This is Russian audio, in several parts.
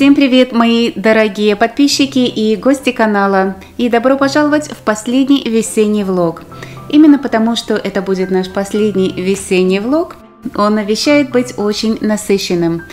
Всем привет, мои дорогие подписчики и гости канала, и добро пожаловать в последний весенний влог. Именно потому, что это будет наш последний весенний влог, он обещает быть очень насыщенным.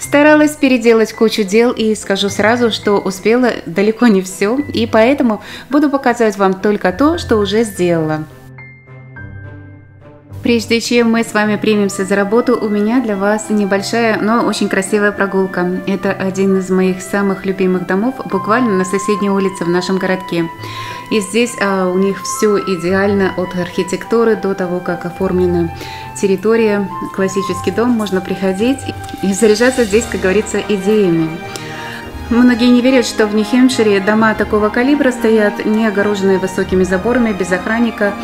Старалась переделать кучу дел и скажу сразу, что успела далеко не все, и поэтому буду показывать вам только то, что уже сделала. Прежде чем мы с вами примемся за работу, у меня для вас небольшая, но очень красивая прогулка. Это один из моих самых любимых домов, буквально на соседней улице в нашем городке. И здесь а, у них все идеально от архитектуры до того, как оформлена территория. Классический дом, можно приходить и заряжаться здесь, как говорится, идеями. Многие не верят, что в Нью-Хэмпшире дома такого калибра стоят не огороженные высокими заборами, без охранника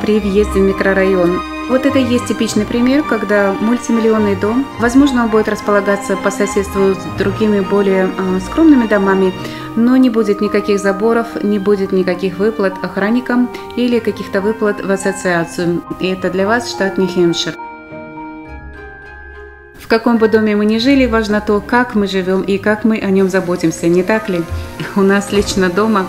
при въезде в микрорайон. Вот это и есть типичный пример, когда мультимиллионный дом, возможно, он будет располагаться по соседству с другими более э, скромными домами, но не будет никаких заборов, не будет никаких выплат охранникам или каких-то выплат в ассоциацию. И это для вас штат Нью-Хэмпшир. В каком бы доме мы ни жили, важно то, как мы живем и как мы о нем заботимся, не так ли? У нас лично дома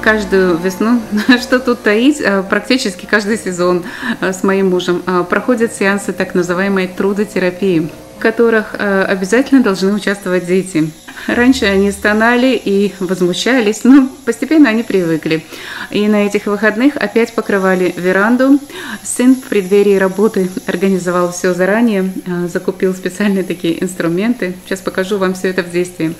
каждую весну, что тут таить, а, практически каждый сезон а, с моим мужем а, проходят сеансы так называемой трудотерапии, в которых обязательно должны участвовать дети. Раньше они стонали и возмущались, но постепенно они привыкли. И на этих выходных опять покрывали веранду. Сын в преддверии работы организовал все заранее, а, закупил специальные такие инструменты. Сейчас покажу вам все это в действии.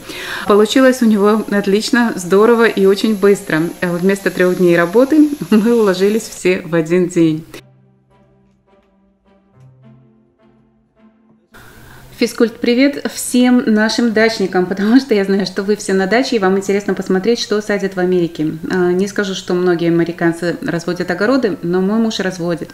Получилось у него отлично, здорово и очень быстро. Вместо трех дней работы мы уложились все в один день. Физкульт, привет всем нашим дачникам, потому что я знаю, что вы все на даче, и вам интересно посмотреть, что садят в Америке. А, не скажу, что многие американцы разводят огороды, но мой муж разводит.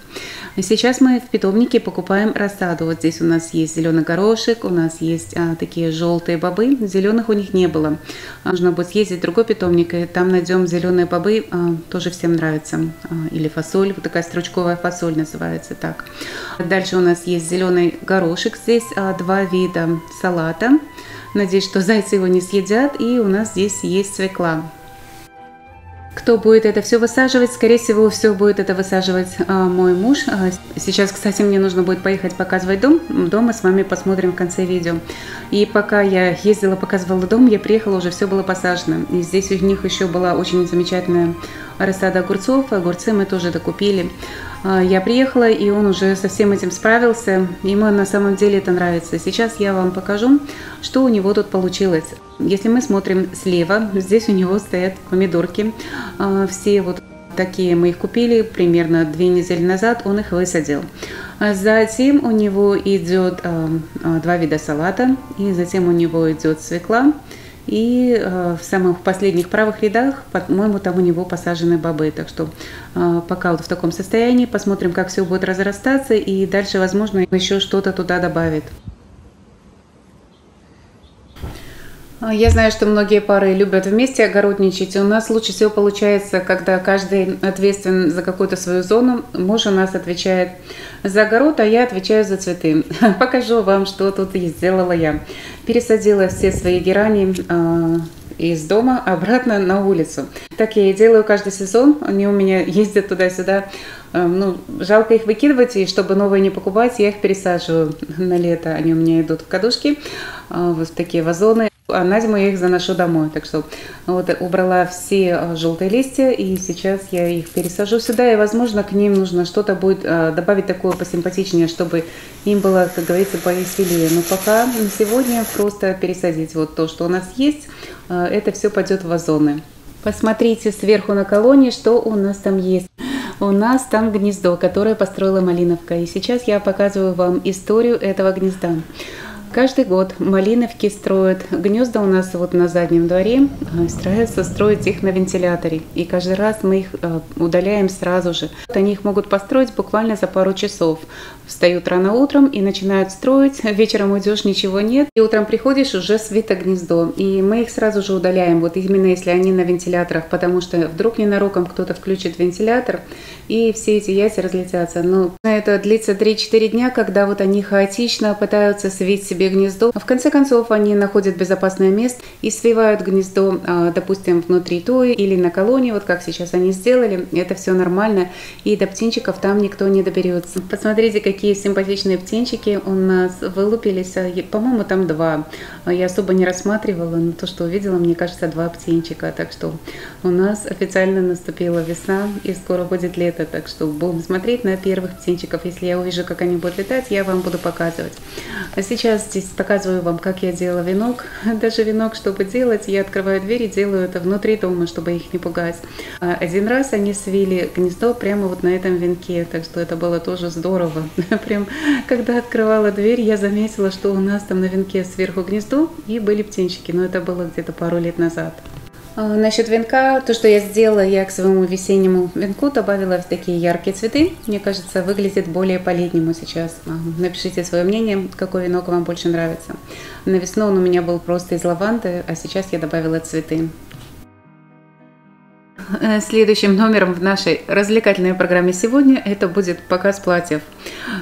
Сейчас мы в питомнике покупаем рассаду. Вот здесь у нас есть зеленый горошек, у нас есть а, такие желтые бобы. Зеленых у них не было. А, нужно будет съездить в другой питомник, и там найдем зеленые бобы, а, тоже всем нравится. А, или фасоль, вот такая стручковая фасоль называется так. Дальше у нас есть зеленый горошек здесь, а, два два вида салата. Надеюсь, что зайцы его не съедят. И у нас здесь есть свекла. Кто будет это все высаживать? Скорее всего, все будет это высаживать а, мой муж. А, сейчас, кстати, мне нужно будет поехать показывать дом. Дом мы с вами посмотрим в конце видео. И пока я ездила, показывала дом, я приехала, уже все было посажено. И здесь у них еще была очень замечательная рассада огурцов. Огурцы мы тоже докупили. А, я приехала, и он уже со всем этим справился. Ему на самом деле это нравится. Сейчас я вам покажу, что у него тут получилось. Если мы смотрим слева, здесь у него стоят помидорки. А, все вот такие мы их купили примерно две недели назад, он их высадил. А затем у него идет два вида салата, и затем у него идет свекла, и э, в самых последних правых рядах, по-моему, там у него посажены бобы. Так что э, пока вот в таком состоянии, посмотрим, как все будет разрастаться, и дальше, возможно, еще что-то туда добавит. А, я знаю, что многие пары любят вместе огородничать. У нас лучше всего получается, когда каждый ответственен за какую-то свою зону. Муж у нас отвечает за огород, а я отвечаю за цветы. Покажу вам, что тут сделала я. Пересадила все свои герани а, из дома обратно на улицу. Так я и делаю каждый сезон. Они у меня ездят туда-сюда. А, ну, жалко их выкидывать, и чтобы новые не покупать, я их пересаживаю на лето. Они у меня идут в кадушки, вот такие вазоны. А на зиму я их заношу домой. Так что вот убрала все а, желтые листья, и сейчас я их пересажу сюда. И, возможно, к ним нужно что-то будет а, добавить такое посимпатичнее, чтобы им было, как говорится, повеселее. Но пока на сегодня просто пересадить вот то, что у нас есть. Это все пойдет в вазоны. Посмотрите сверху на колонии, что у нас там есть. У нас там гнездо, которое построила Малиновка. И сейчас я показываю вам историю этого гнезда. Каждый год малиновки строят гнезда у нас вот на заднем дворе, а, стараются строить их на вентиляторе. И каждый раз мы их а, удаляем сразу же. Они их могут построить буквально за пару часов. Встают рано утром и начинают строить. Вечером уйдешь, ничего нет. И утром приходишь, уже свито гнездо. И мы их сразу же удаляем, вот именно если они на вентиляторах, потому что вдруг ненароком кто-то включит вентилятор, и все эти яйца разлетятся. Но это длится 3-4 дня, когда вот они хаотично пытаются свить себе себе гнездо. В конце концов, они находят безопасное место и свивают гнездо, а, допустим, внутри той или на колонии, вот как сейчас они сделали. Это все нормально, и до птенчиков там никто не доберется. Посмотрите, какие симпатичные птенчики у нас вылупились. По-моему, там два. Я особо не рассматривала, но то, что увидела, мне кажется, два птенчика. Так что у нас официально наступила весна, и скоро будет лето. Так что будем смотреть на первых птенчиков. Если я увижу, как они будут летать, я вам буду показывать. А сейчас здесь показываю вам, как я делала венок. Даже венок, чтобы делать, я открываю дверь и делаю это внутри дома, чтобы их не пугать. А один раз они свили гнездо прямо вот на этом венке, так что это было тоже здорово. Прям, когда открывала дверь, я заметила, что у нас там на венке сверху гнездо и были птенчики, но это было где-то пару лет назад. А, насчет венка, то, что я сделала, я к своему весеннему венку добавила такие яркие цветы. Мне кажется, выглядит более по-летнему сейчас. А, напишите свое мнение, какой венок вам больше нравится. На весну он у меня был просто из лаванды, а сейчас я добавила цветы. Э, следующим номером в нашей развлекательной программе сегодня это будет показ платьев.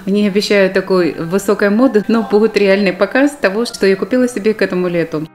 Не обещаю такой высокой моды, но будет реальный показ того, что я купила себе к этому лету.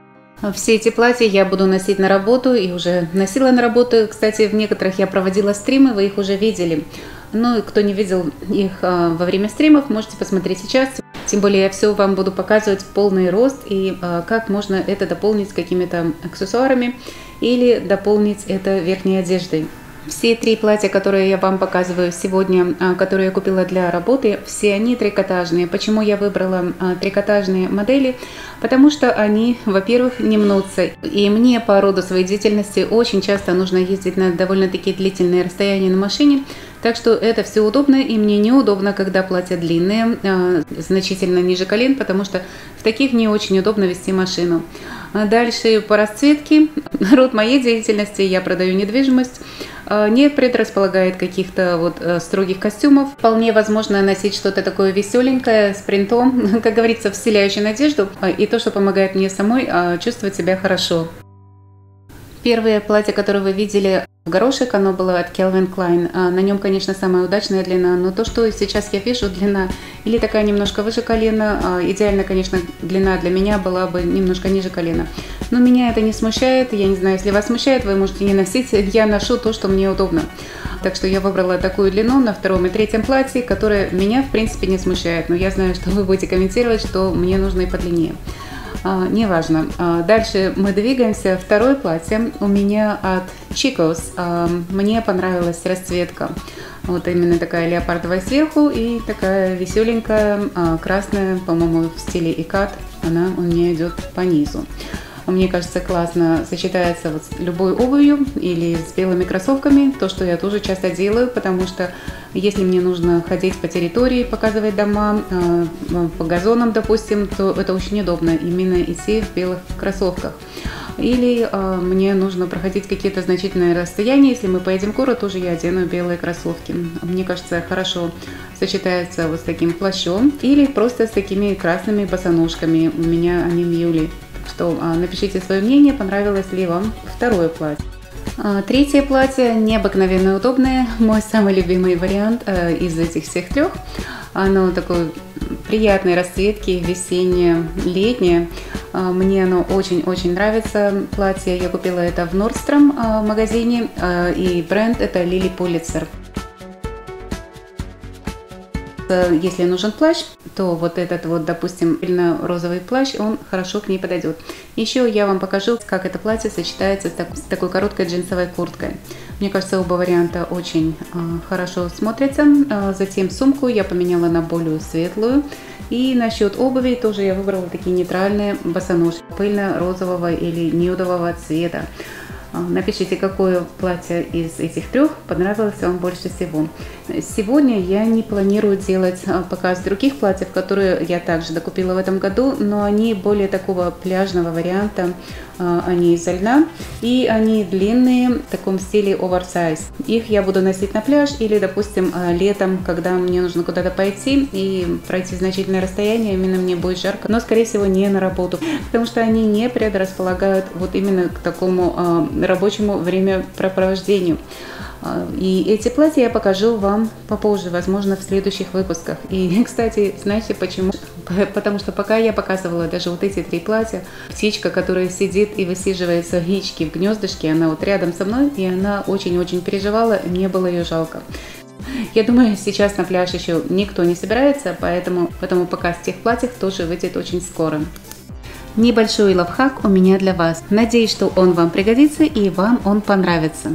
Все эти платья я буду носить на работу и уже носила на работу. Кстати, в некоторых я проводила стримы, вы их уже видели. Ну, кто не видел их а, во время стримов, можете посмотреть сейчас. Тем более я все вам буду показывать полный рост и а, как можно это дополнить какими-то аксессуарами или дополнить это верхней одеждой. Все три платья, которые я вам показываю сегодня, а, которые я купила для работы, все они трикотажные. Почему я выбрала а, трикотажные модели? Потому что они, во-первых, не мнутся. И мне по роду своей деятельности очень часто нужно ездить на довольно-таки длительные расстояния на машине. Так что это все удобно, и мне неудобно, когда платья длинные, а, значительно ниже колен, потому что в таких не очень удобно вести машину. Дальше по расцветке. Род моей деятельности, я продаю недвижимость. Э, не предрасполагает каких-то вот э, строгих костюмов. Вполне возможно носить что-то такое веселенькое, с принтом, как говорится, вселяющее надежду, э, и то, что помогает мне самой чувствовать себя хорошо. Первое платье, которое вы видели, горошек, оно было от Klein. А, на нем, конечно, самая удачная длина, но то, что сейчас я вижу, длина или такая немножко выше колена, а, идеально, конечно, длина для меня была бы немножко ниже колена. Но меня это не смущает, я не знаю, если вас смущает, вы можете не носить, я ношу то, что мне удобно. Так что я выбрала такую длину на втором и третьем платье, которая меня, в принципе, не смущает. Но я знаю, что вы будете комментировать, что мне нужно и подлиннее. А, неважно. А, дальше мы двигаемся. Второе платье у меня от Chicos. А, мне понравилась расцветка. Вот именно такая леопардовая сверху и такая веселенькая красная, по-моему, в стиле икат. Она у меня идет по низу мне кажется, классно сочетается вот с любой обувью или с белыми кроссовками, то, что я тоже часто делаю, потому что если мне нужно ходить по территории, показывать дома, э, по газонам, допустим, то это очень удобно именно идти в белых кроссовках. Или э, мне нужно проходить какие-то значительные расстояния, если мы поедем в город, тоже я одену белые кроссовки. Мне кажется, хорошо сочетается вот с таким плащом или просто с такими красными босоножками. У меня они мьюли что а, напишите свое мнение, понравилось ли вам второе платье. А, третье платье необыкновенно удобное, мой самый любимый вариант э, из этих всех трех. Оно такой приятной расцветки, весеннее, летнее. А, мне оно очень-очень нравится. Платье я купила это в Nordstrom магазине, и бренд это Lily Pulitzer. Э, если нужен плащ, то вот этот вот, допустим, розовый плащ, он хорошо к ней подойдет. Еще я вам покажу, как это платье сочетается с, так, с такой короткой джинсовой курткой. Мне кажется, оба варианта очень э, хорошо смотрятся. Э, затем сумку я поменяла на более светлую. И насчет обуви тоже я выбрала такие нейтральные босоножки пыльно-розового или нюдового цвета. А, напишите, какое платье из этих трех понравилось вам больше всего. Сегодня я не планирую делать а, показ других платьев, которые я также докупила в этом году, но они более такого пляжного варианта. А, они изо льна и они длинные в таком стиле оверсайз. Их я буду носить на пляж или, допустим, летом, когда мне нужно куда-то пойти и пройти значительное расстояние, именно мне будет жарко, но, скорее всего, не на работу, потому что они не предрасполагают вот именно к такому рабочему времяпрепровождению. А, и эти платья я покажу вам попозже, возможно, в следующих выпусках. И, кстати, знаете, почему потому что пока я показывала даже вот эти три платья, птичка, которая сидит и высиживается в в гнездышке, она вот рядом со мной, и она очень-очень переживала, мне было ее жалко. Я думаю, сейчас на пляж еще никто не собирается, поэтому, поэтому показ тех платьев тоже выйдет очень скоро. Небольшой лайфхак у меня для вас. Надеюсь, что он вам пригодится и вам он понравится.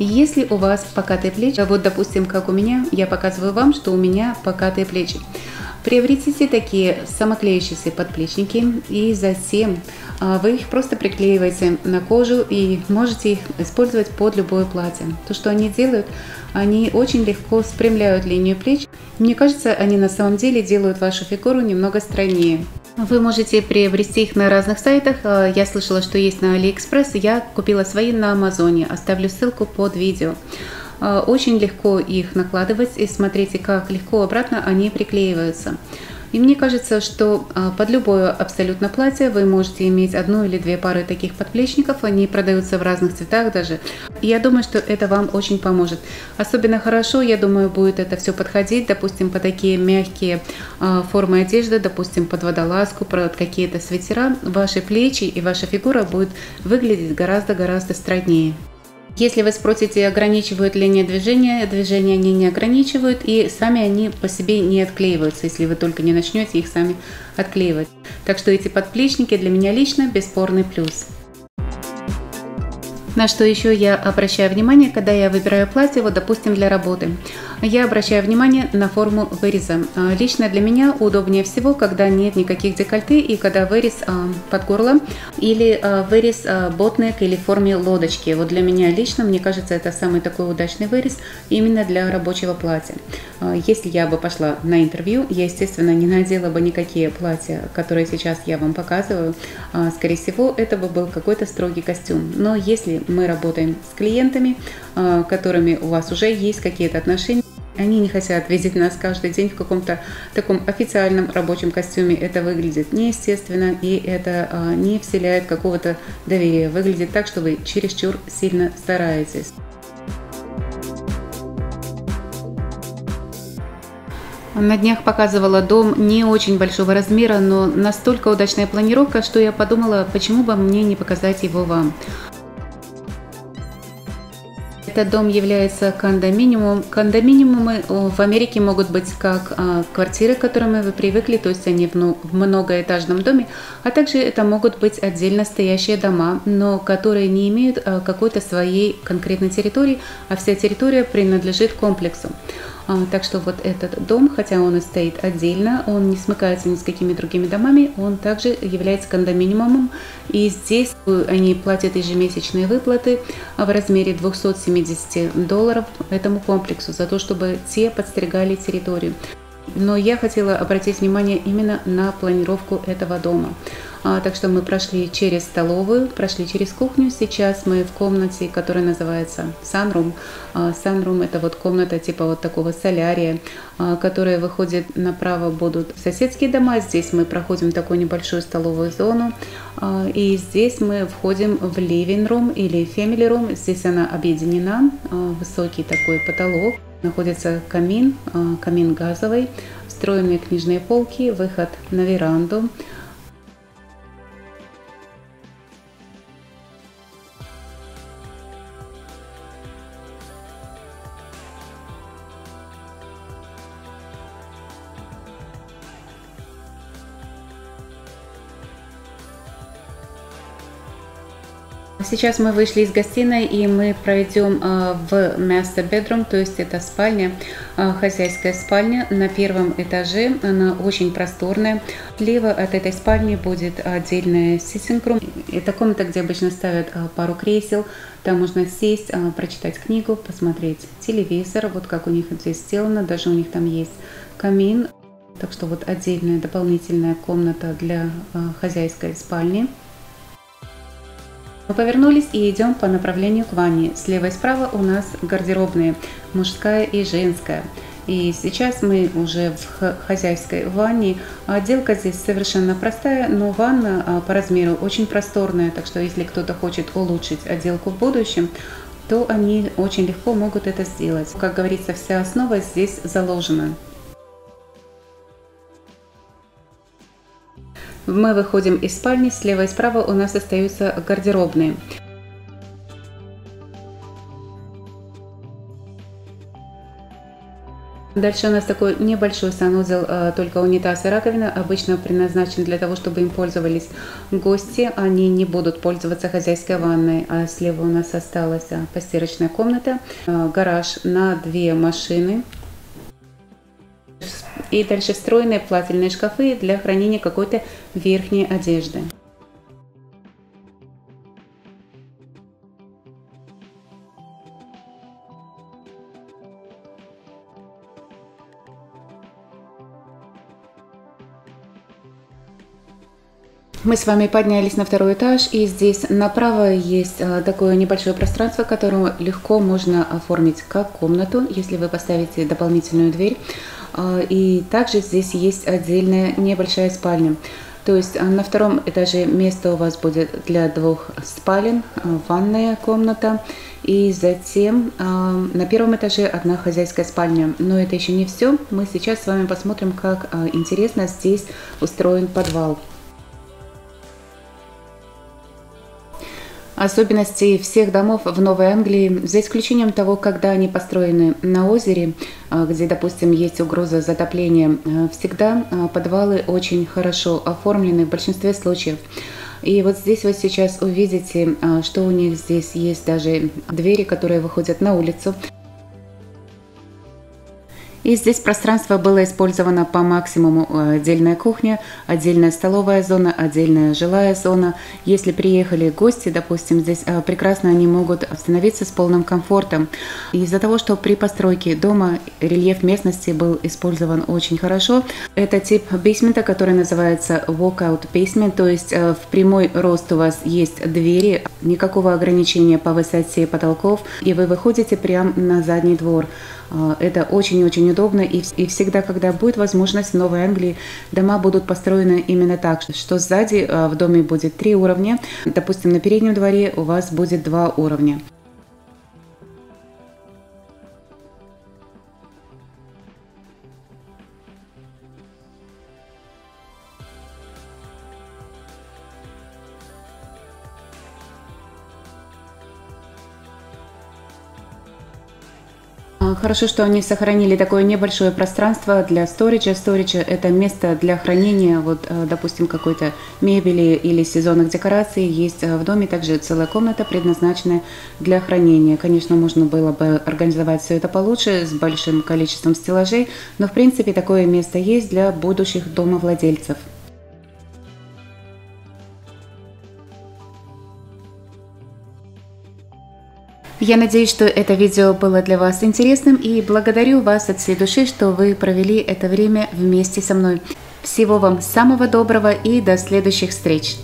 Если у вас покатые плечи, вот допустим, как у меня, я показываю вам, что у меня покатые плечи. Приобретите такие самоклеющиеся подплечники и затем а, вы их просто приклеиваете на кожу и можете их использовать под любое платье. То, что они делают, они очень легко спрямляют линию плеч. Мне кажется, они на самом деле делают вашу фигуру немного стройнее. Вы можете приобрести их на разных сайтах. А, я слышала, что есть на AliExpress. Я купила свои на Амазоне. Оставлю ссылку под видео. А, очень легко их накладывать и смотрите, как легко обратно они приклеиваются. И мне кажется, что а, под любое абсолютно платье вы можете иметь одну или две пары таких подплечников. Они продаются в разных цветах даже. Я думаю, что это вам очень поможет. Особенно хорошо, я думаю, будет это все подходить, допустим, по такие мягкие а, формы одежды, допустим, под водолазку, под какие-то свитера. Ваши плечи и ваша фигура будет выглядеть гораздо-гораздо стройнее. Если вы спросите, ограничивают ли они движение, движения они не ограничивают, и сами они по себе не отклеиваются, если вы только не начнете их сами отклеивать. Так что эти подплечники для меня лично бесспорный плюс. На что еще я обращаю внимание, когда я выбираю платье, вот допустим для работы. Я обращаю внимание на форму выреза. А, лично для меня удобнее всего, когда нет никаких декольте и когда вырез а, под горло или а, вырез ботнек или в форме лодочки. Вот для меня лично, мне кажется, это самый такой удачный вырез именно для рабочего платья. Если я бы пошла на интервью, я, естественно, не надела бы никакие платья, которые сейчас я вам показываю. Скорее всего, это бы был какой-то строгий костюм. Но если мы работаем с клиентами, которыми у вас уже есть какие-то отношения, они не хотят видеть нас каждый день в каком-то таком официальном рабочем костюме. Это выглядит неестественно, и это а, не вселяет какого-то доверия. Выглядит так, что вы чересчур сильно стараетесь. На днях показывала дом не очень большого размера, но настолько удачная планировка, что я подумала, почему бы мне не показать его вам. Этот дом является кондоминиумом. Кондоминиумы в Америке могут быть как а, квартиры, к которым вы привыкли, то есть они в многоэтажном доме, а также это могут быть отдельно стоящие дома, но которые не имеют а, какой-то своей конкретной территории, а вся территория принадлежит комплексу. А, так что вот этот дом, хотя он и стоит отдельно, он не смыкается ни с какими другими домами, он также является кондоминиумом. И здесь они платят ежемесячные выплаты в размере 270 долларов этому комплексу за то, чтобы те подстерегали территорию. Но я хотела обратить внимание именно на планировку этого дома. А, так что мы прошли через столовую, прошли через кухню. Сейчас мы в комнате, которая называется Sunroom. А, Sunroom это вот комната типа вот такого солярия, а, которая выходит направо будут соседские дома. Здесь мы проходим такую небольшую столовую зону. А, и здесь мы входим в room или room. Здесь она объединена, а, высокий такой потолок. Находится камин, а, камин газовый, встроенные книжные полки, выход на веранду. Сейчас мы вышли из гостиной и мы пройдем а, в master bedroom, то есть это спальня, а, хозяйская спальня на первом этаже. Она очень просторная. Слева от этой спальни будет отдельная sitting room. Это комната, где обычно ставят а, пару кресел. Там можно сесть, прочитать книгу, посмотреть телевизор. Вот как у них здесь сделано. Даже у них там есть камин. Так что вот отдельная дополнительная комната для хозяйской спальни. Мы повернулись и идем по направлению к ванне. Слева и справа у нас гардеробные, мужская и женская. И сейчас мы уже в хозяйской ванне. Отделка здесь совершенно простая, но ванна а, по размеру очень просторная. Так что если кто-то хочет улучшить отделку в будущем, то они очень легко могут это сделать. Как говорится, вся основа здесь заложена. Мы выходим из спальни, слева и справа у нас остаются гардеробные. Дальше у нас такой небольшой санузел, а, только унитаз и раковина, обычно предназначен для того, чтобы им пользовались гости. Они не будут пользоваться хозяйской ванной, а слева у нас осталась а, постирочная комната, а, гараж на две машины. И дальше встроенные плательные шкафы для хранения какой-то верхней одежды. Мы с вами поднялись на второй этаж, и здесь направо есть э, такое небольшое пространство, которое легко можно оформить как комнату, если вы поставите дополнительную дверь. Э, и также здесь есть отдельная небольшая спальня. То есть э, на втором этаже место у вас будет для двух спален, ванная комната. И затем на первом этаже одна хозяйская спальня. Но это еще не все. Мы сейчас с вами посмотрим, как интересно здесь устроен подвал. Особенности всех домов в Новой Англии, за исключением того, когда они построены на озере, а, где, допустим, есть угроза затопления, а, всегда а, подвалы очень хорошо оформлены в большинстве случаев. И вот здесь вы сейчас увидите, что у них здесь есть даже двери, которые выходят на улицу. И здесь пространство было использовано по максимуму. Э, отдельная кухня, отдельная столовая зона, отдельная жилая зона. Если приехали гости, допустим, здесь э, прекрасно они могут остановиться с полным комфортом. Из-за того, что при постройке дома рельеф местности был использован очень хорошо, это тип бейсмента, который называется walkout basement, то есть э, в прямой рост у вас есть двери, никакого ограничения по высоте потолков, и вы выходите прямо на задний двор. А, это очень-очень удобно, и, и всегда, когда будет возможность в Новой Англии, дома будут построены именно так, что сзади а, в доме будет три уровня, допустим, на переднем дворе у вас будет два уровня. Хорошо, что они сохранили такое небольшое пространство для сториджа. Сторидж – это место для хранения, вот, э, допустим, какой-то мебели или сезонных декораций. Есть э, в доме также целая комната, предназначенная для хранения. Конечно, можно было бы организовать все это получше, с большим количеством стеллажей, но, в принципе, такое место есть для будущих домовладельцев. Я надеюсь, что это видео было для вас интересным и благодарю вас от всей души, что вы провели это время вместе со мной. Всего вам самого доброго и до следующих встреч!